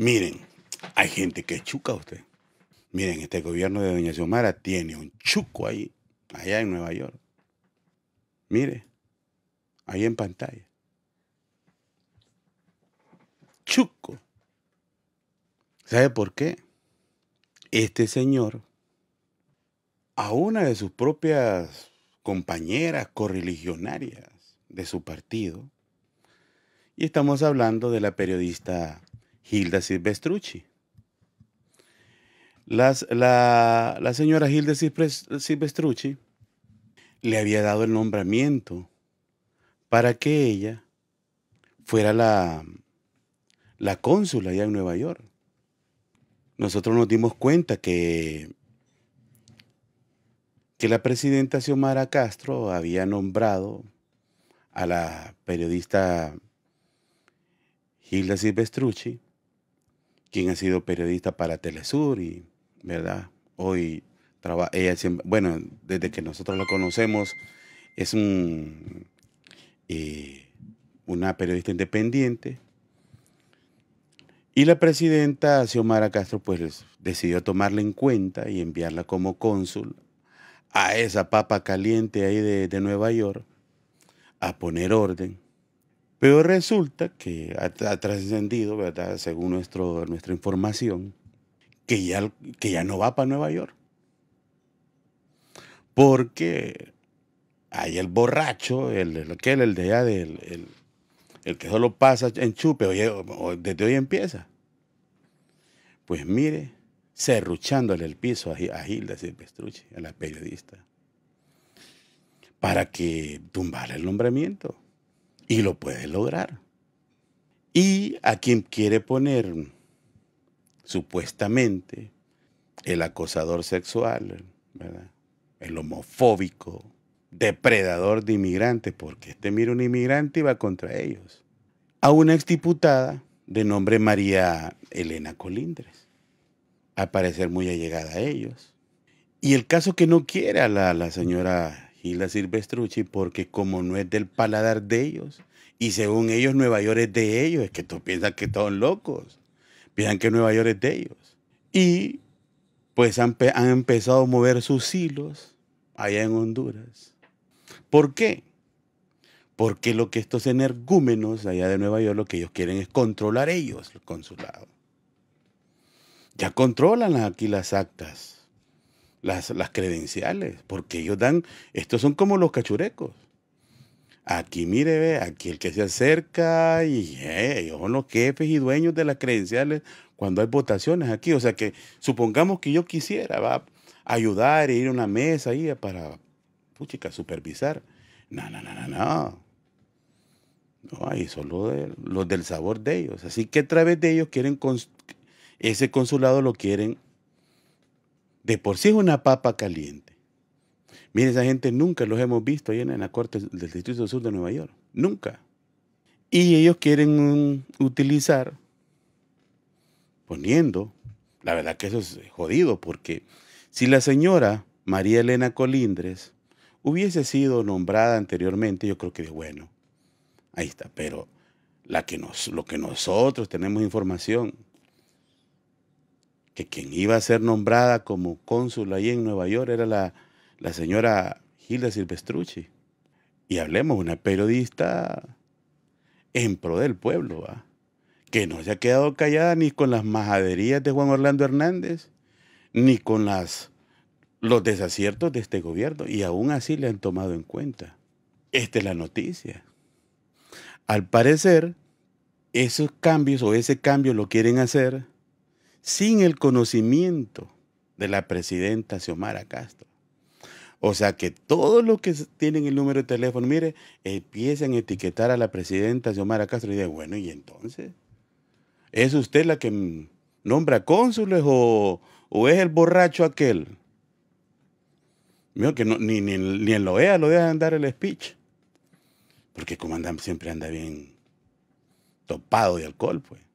Miren, hay gente que chuca usted. Miren, este gobierno de Doña Xiomara tiene un chuco ahí, allá en Nueva York. Mire, ahí en pantalla. Chuco. ¿Sabe por qué? Este señor, a una de sus propias compañeras correligionarias de su partido, y estamos hablando de la periodista Hilda Silvestrucci. la, la, señora Hilda Silvestrucci le había dado el nombramiento para que ella fuera la, la cónsula allá en Nueva York. Nosotros nos dimos cuenta que, que la presidenta Xiomara Castro había nombrado a la periodista Hilda Silvestrucci, quien ha sido periodista para Telesur y, ¿verdad? Hoy trabaja, ella bueno, desde que nosotros la conocemos, es un, eh, una periodista independiente. Y la presidenta Xiomara Castro pues decidió tomarla en cuenta y enviarla como cónsul a esa papa caliente ahí de Nueva York a poner orden pero resulta que ha, trascendido, ¿verdad? Según nuestro, nuestra información, que ya, que ya no va para Nueva York. Porque hay el borracho, el, el, de allá, del, el, que solo pasa en chupe, oye, desde hoy empieza. Pues mire, cerruchándole el piso a, Hilda a la periodista, para que tumbara el nombramiento. Y lo puede lograr. Y a quien quiere poner supuestamente el acosador sexual, el homofóbico, depredador de inmigrantes, porque este mira un inmigrante y va contra ellos, a una exdiputada de nombre María Elena Colindres, al parecer muy allegada a ellos. Y el caso que no quiere a la, la señora Gilda Silvestrucci porque como no es del paladar de ellos, y según ellos Nueva York es de ellos, es que tú piensas que todos locos, piensan que Nueva York es de ellos. Y pues han, han empezado a mover sus hilos allá en Honduras. ¿Por qué? Porque lo que estos energúmenos allá de Nueva York lo que ellos quieren es controlar ellos el consulado. Ya controlan aquí las actas las, credenciales, porque ellos dan, estos son como los cachurecos. Aquí, mire, ve, aquí el que se acerca y eh, ellos son los jefes y dueños de las credenciales cuando hay votaciones aquí. O sea que supongamos que yo quisiera ayudar e ir a una mesa ahí para, puchica, supervisar. No, no, no, no, no. No, ahí son los, del sabor de ellos. Así que a través de ellos quieren, ese consulado lo quieren de por sí es una papa caliente. Mire, esa gente nunca los hemos visto ahí en la Corte del Distrito Sur de Nueva York. Nunca. Y ellos quieren utilizar, poniendo, la verdad que eso es jodido, porque si la señora María Elena Colindres hubiese sido nombrada anteriormente, yo creo que bueno, ahí está, pero la que nos, lo que nosotros tenemos información que quien iba a ser nombrada como cónsul ahí en Nueva York era la, la señora Hilda Silvestrucci. Y hablemos, una periodista en pro del pueblo, ¿va? que no se ha quedado callada ni con las majaderías de Juan Orlando Hernández, ni con las, los desaciertos de este gobierno, y aún así le han tomado en cuenta. Esta es la noticia. Al parecer, esos cambios o ese cambio lo quieren hacer sin el conocimiento de la presidenta Xiomara Castro. O sea que todos los que tienen el número de teléfono, mire, empiezan a etiquetar a la presidenta Xiomara Castro y dicen, bueno, ¿y entonces? ¿Es usted la que nombra cónsules o, es el borracho aquel? Mío, que ni, ni, ni, en lo EA lo dejan dar el speech. Porque como siempre anda bien topado de alcohol, pues.